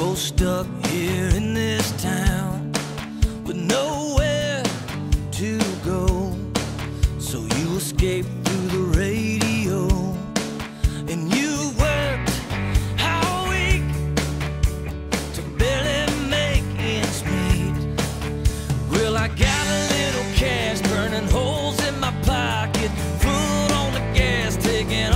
so stuck here in this town with nowhere to go. So you escape through the radio and you work how weak to barely make ends meet. Well, I got a little cash burning holes in my pocket, foot on the gas, taking